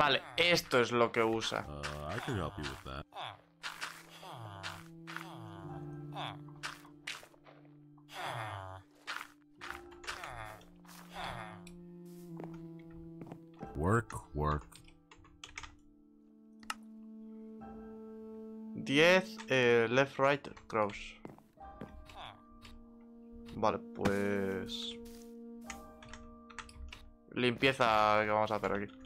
Vale, esto es lo que usa. Uh. Work, work. 10, eh, left, right, cross. Vale, pues... Limpieza que vamos a hacer aquí.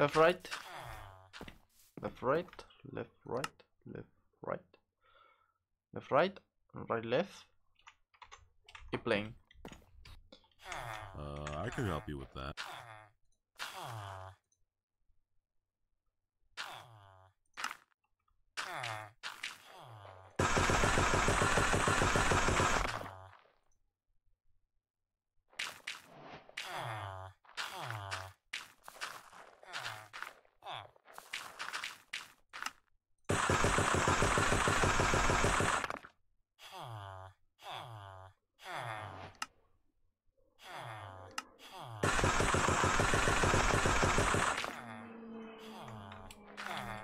Left, right. Left, right. Left, right. Left, right. Left, right. Right, left. Y playing. Uh, I can help you with that.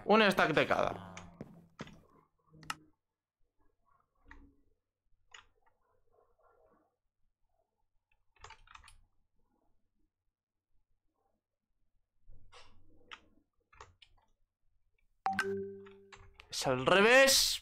Un stack de cada. Es al revés.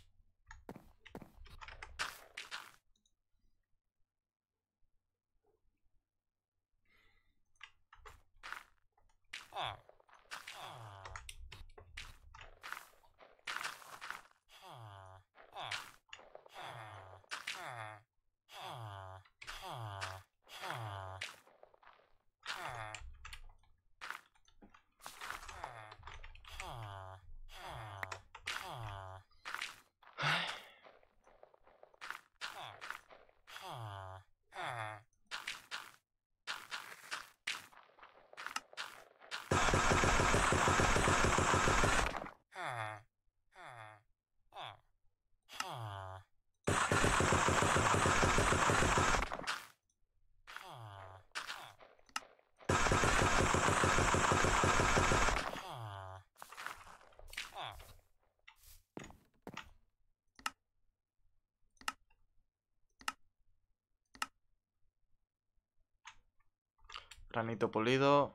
Granito pulido.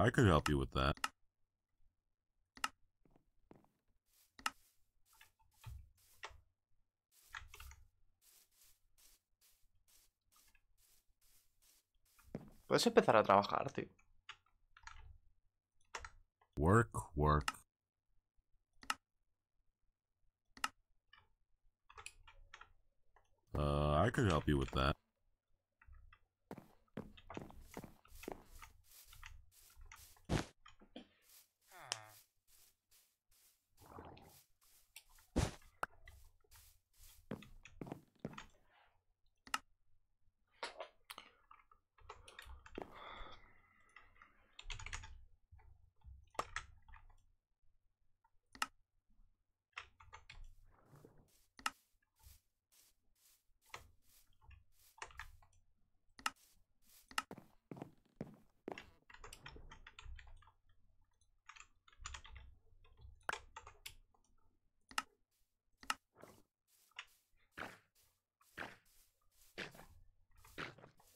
I could help you with that. Puedes empezar a trabajar, tío. Work, work. Uh, I could help you with that.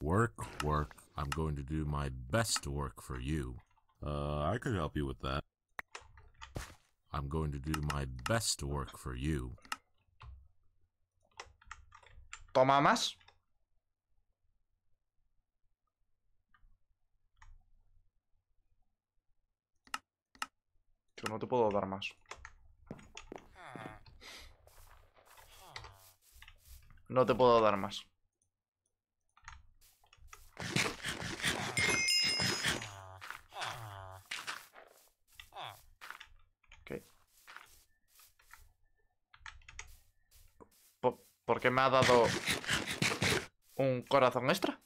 Work, work. I'm going to do my best to work for you. Uh, I could help you with that. I'm going to do my best to work for you. Toma más. Yo no te puedo dar más. No te puedo dar más. ¿Por qué me ha dado un corazón extra?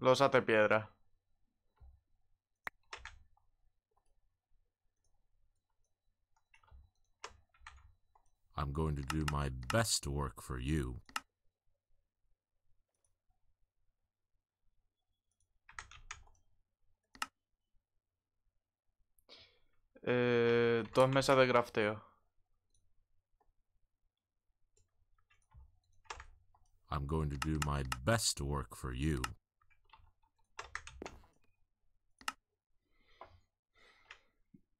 Los ate piedra. I'm going to do my best to work for you. Eh, dos mesas de crafteo. I'm going to do my best to work for you.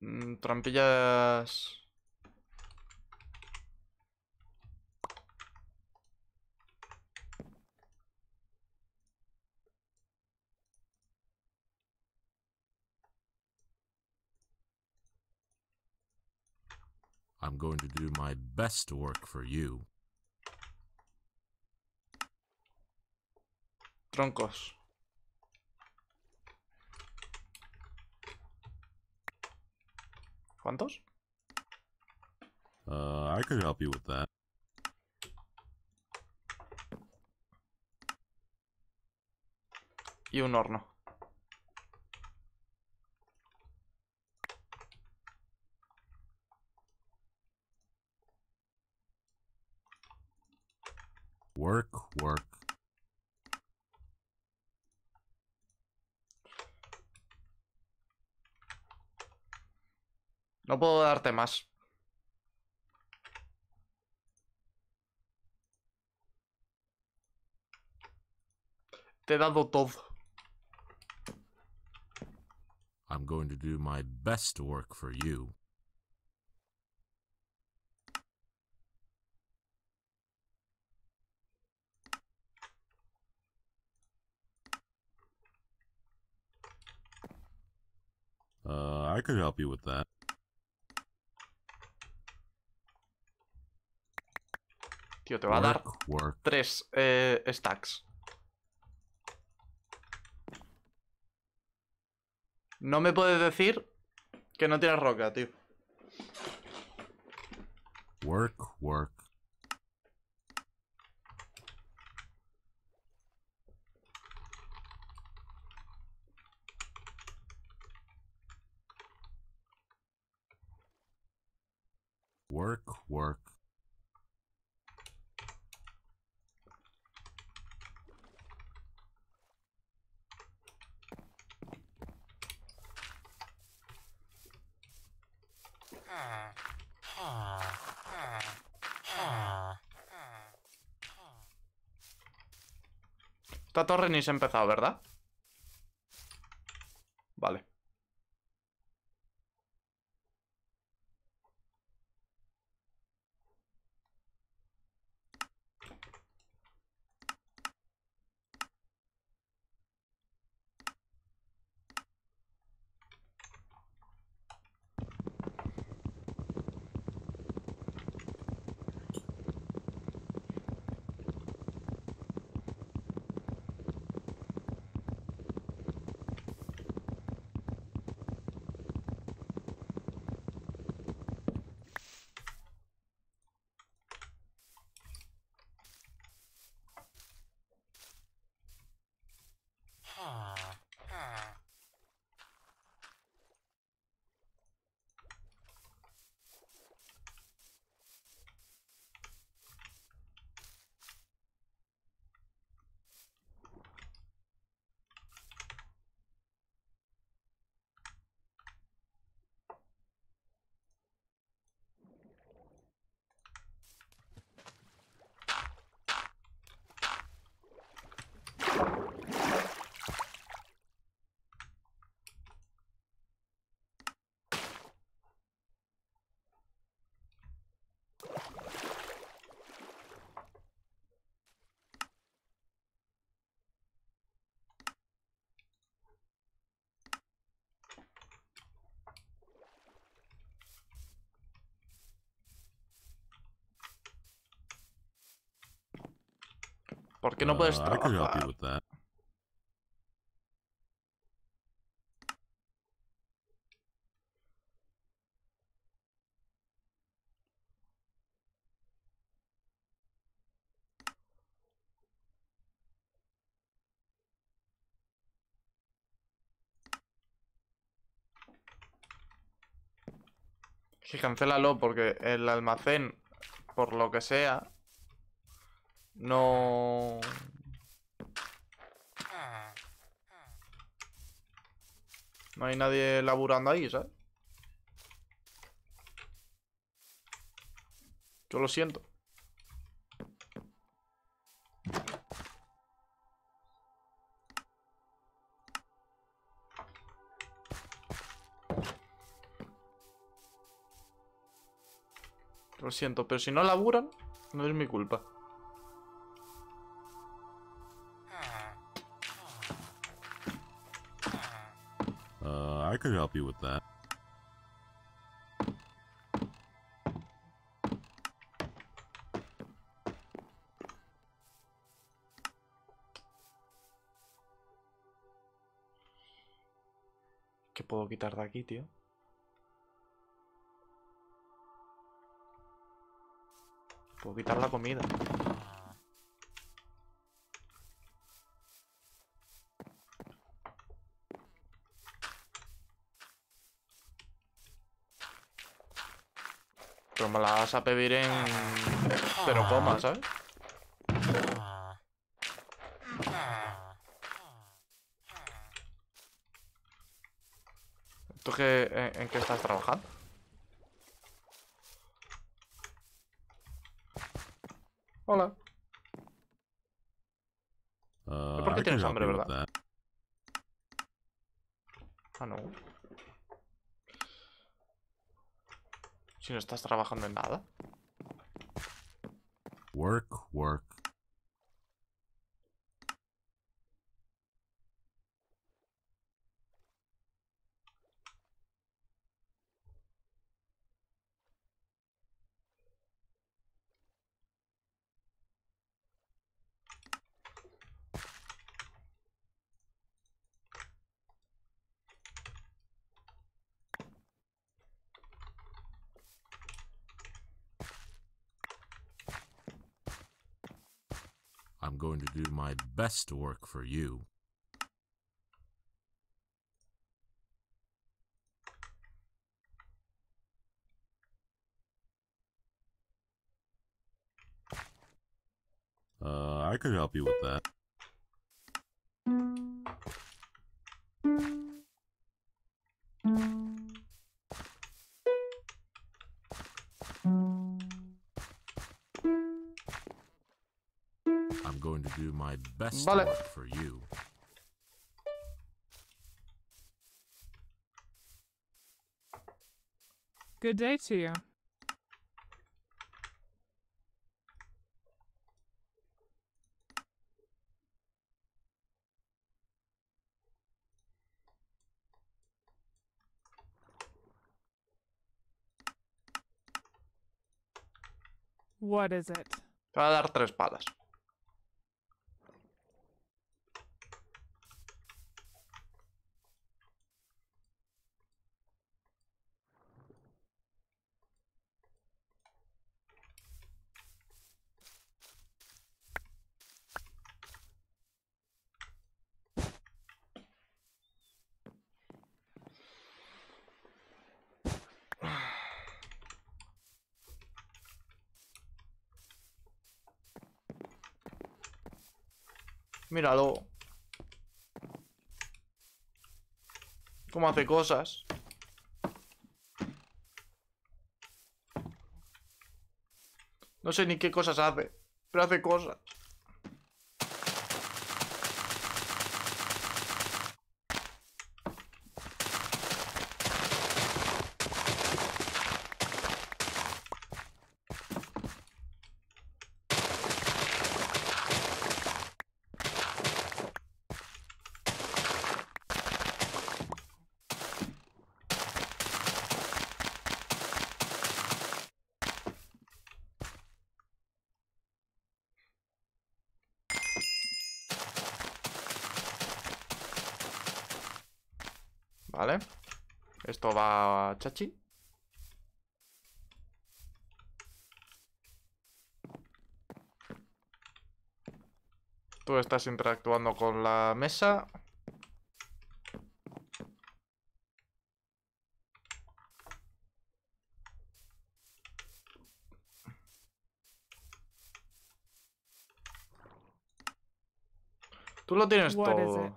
Mm, trampillas. I'm going to do my best to work for you. Troncos. ¿Cuántos? Uh, I could help you with that. Y un horno. Work, work, No puedo darte más. Te he dado todo. I'm going to do my best work for you. Uh, I could help you with that. Tío, te va a dar Work, tres eh, stacks. No me puedes decir que no tienes roca, tío. Work, work. Work, work. Esta torre ni se ha empezado, ¿verdad? Vale. ¿Por qué no puedes help trabajar? Sí, cancélalo porque el almacén, por lo que sea, no... No hay nadie laburando ahí, ¿sabes? Yo lo siento. Lo siento, pero si no laburan, no es mi culpa. Help you with that. ¿Qué puedo quitar de aquí, tío? Puedo quitar la comida. vas a pedir en... Pero coma, ¿sabes? ¿Tú qué, en, en qué estás trabajando? Hola. ¿Por qué tienes hambre, verdad? Ah, no. Si no estás trabajando en nada. Work, work. I'm going to do my best work for you. Uh, I could help you with that. Going to do my best Vale. work for you. Good day to you. What is it? Te va a dar tres palas. Míralo. Cómo hace cosas. No sé ni qué cosas hace, pero hace cosas. Vale. Esto va a Chachi. Tú estás interactuando con la mesa. Tú lo tienes todo.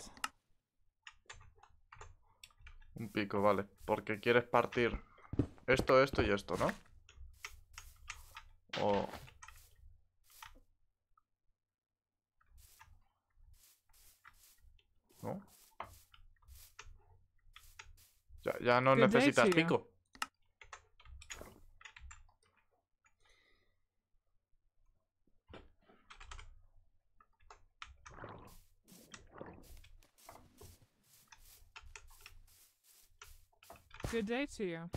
Un pico, vale. Porque quieres partir esto, esto y esto, ¿no? O... ¿No? Ya, ya no necesitas pico. Good day to.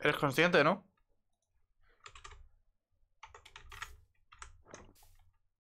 ¿Eres consciente, no?